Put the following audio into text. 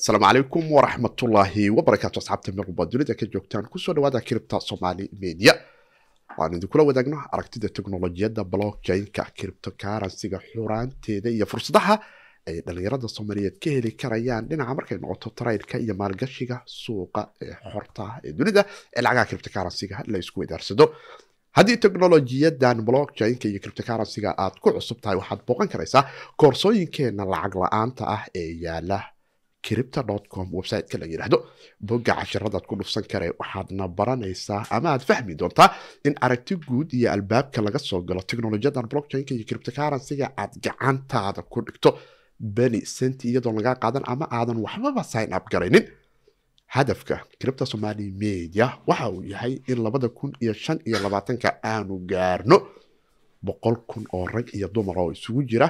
asalaamu calaykum waraxmatullaahi wabarakaatu asxaabta meelba dunida ka joogtaan ku soo dhawaada kiribta somaali media waan idinkula wadaagno aragtida teknolojiyadda blockchain-ka kiribtokaransiga xuraanteeda iyo fursadaha ay dhalinyarada soomaaliyeed ka heli karayaan dhinaca markay noqoto traydka iyo maalgashiga suuqa ee xorta ee dunida ee lacagaha kiribtokaransiga la isku wedaarsado haddii teknolojiyadan blockchain-ka iyo kiribtokaransiga aad ku cusub tahay waxaad booqan karaysaa koorsooyinkeena lacag la'aanta ah ee yaalla cripta com websiteka la yidhaahdo bogga cashiradaad ku dhufsan kare waxaadna baranaysaa ama aad fahmi doontaa in aragti guud iyo albaabka laga soo galo teknolojiyadan blockchain-ka iyo criptokaransiga aad gacantaada ku dhigto. Beni senti iyadoon lagaa qaadan ama aadan waxbaba sign up garaynin hadafka cripta somali media waxa uu yahay in labada kun iyo shan iyo labaatanka aanu gaarno. Boqol kun oo rag iyo dumar oo isugu jira